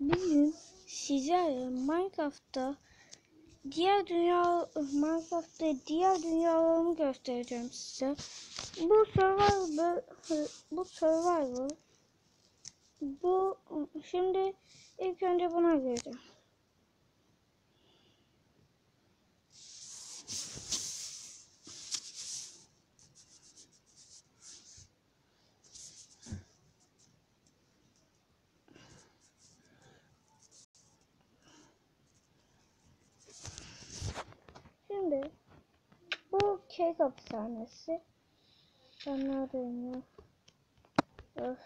Bugün sizlerle Minecraft'ta diğer dünya Minecraft'ta diğer dünyalarımı göstereceğim size. Bu survival bu survival bu şimdi ilk önce buna gireceğim. Şimdi bu kek hapishanesi. Ben neredeyim ya? Öf.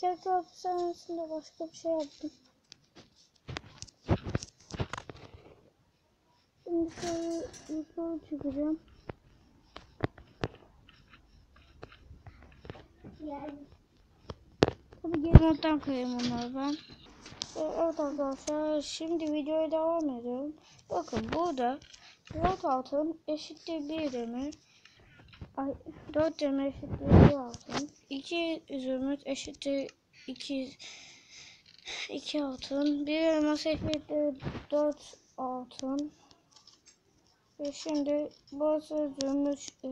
Kek hapishanesinde başka bir şey yaptım. Şimdi şöyle yukarı çıkacağım. Yani Tabii geri moddan koyayım onları ben. Evet arkadaşlar şimdi videoya devam ediyorum. Bakın burada 4 altın eşittir 1 demir. Ay 4 demir eşittir 1 altın. 2 zümrüt eşittir 2 2 altın. 1 elmas eşittir 4 altın. Ve şimdi burası zümrüt e,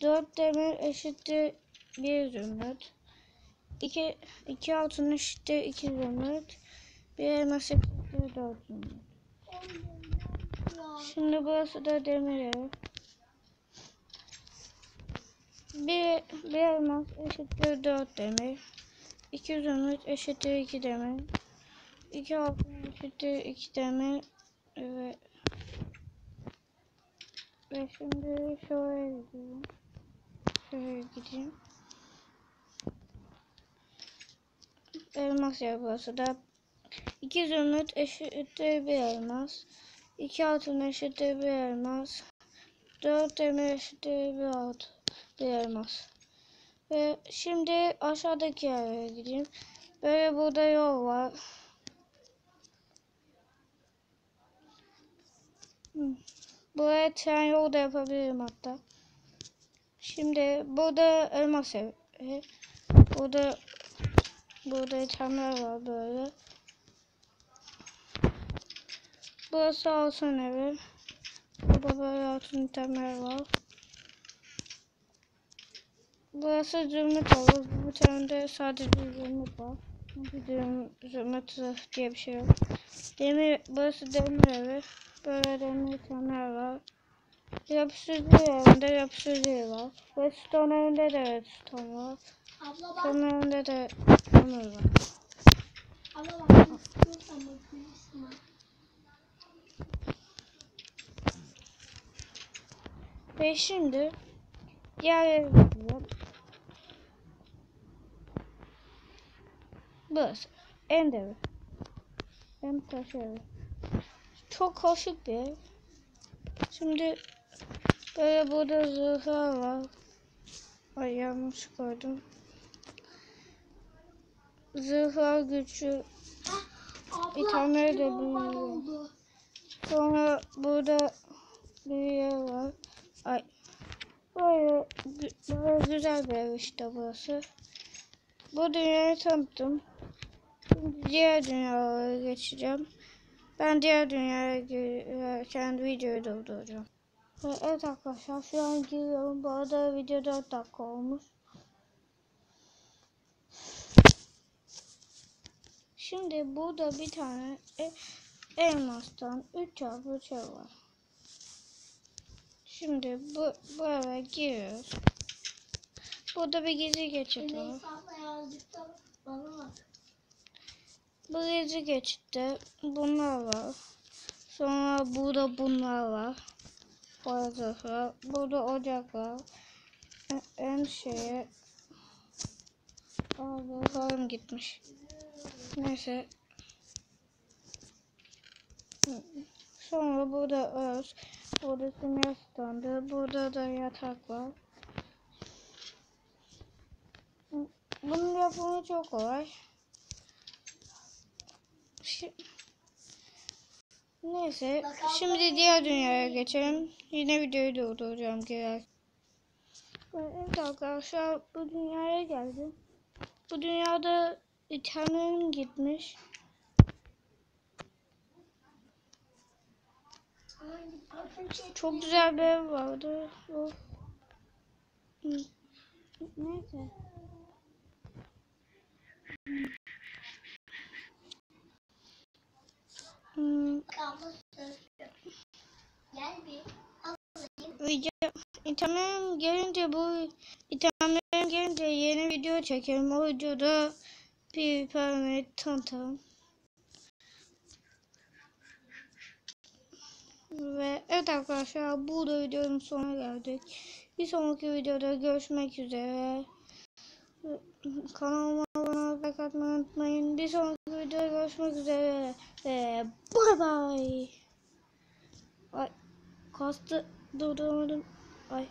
4 demir eşittir 1 zümrüt. 2 2 altın eşittir 2 zümrüt. 1 elmas eşittir 4 zümrüt. Şimdi burası da demir ev. Bir, bir elmas eşittir 4 demir. 2 zümrüt eşittir 2 demir. 2 altın eşittir 2 demir. Ve, ve şimdi şuraya gidiyorum. Şuraya gideyim. Elmas yer da. 2 zümrüt eşittir 1 elmas. 2 altın eşittir 1 elmas. 4 demir eşittir 1 altın. 1 elmas. Ve şimdi aşağıdaki yere gideyim. Böyle burada yol var. Buraya tren yolu da yapabilirim hatta. Şimdi burada elmas evi. Burada burada itemler var böyle. Burası altın evi. Burada böyle altın itemler var. Burası zümrüt olur. Bu tane sadece zümrüt var. Bir zümrüt diye bir şey yok. Demir, burası demir evi. Böyle demir itemler var. Yapıştırıcı evinde yapıştırıcı var. Redstone evinde de redstone var. Evinde de kömür var. Ve şimdi diğer eve gidiyorum. Burası. End evi. Taş evi. Çok hoşluk bir ev. Şimdi böyle burada zırhlar var. Ay yanlış koydum. Zırhlar güçlü. İthamları da normal büyüyor. Sonra burada bir yer var. Ay. Böyle, böyle güzel bir ev işte burası. Bu dünyayı tanıttım. Şimdi diğer dünyalara geçeceğim. Ben diğer dünyaya girerken videoyu durduracağım. Ve Evet arkadaşlar şu an giriyorum. Bu arada video 4 dakika olmuş. Şimdi burada bir tane e- elmastan 3 çarpı 3 ev var. Şimdi bu, bu eve giriyoruz. Burada bir gizli geçit var. Bu gizli geçitte bunlar var. Sonra burada bunlar var. Bardak var. Burada ocak var. E- En şeye Aa bakalım gitmiş. Neyse. Sonra burada öz. Burada simya standı. Burada da yatak var. Bunun yapımı çok kolay. Şi- Neyse Bakalım. şimdi diğer dünyaya geçelim. Yine videoyu durduracağım gerek. Evet arkadaşlar bu dünyaya geldim. Bu dünyada itemlerim gitmiş. Çok güzel bir ev vardı. Hı. Neyse. Hmm, gelince bu itemlerim gelince yeni video çekelim. O videoda bir parametre tanıtalım. Ve evet arkadaşlar burada videonun sonuna geldik. Bir sonraki videoda görüşmek üzere. Kanalıma abone olmayı unutmayın. Bir sonraki videoda görüşmek üzere. Ve bay bay. Ay kastı durduramadım. Ay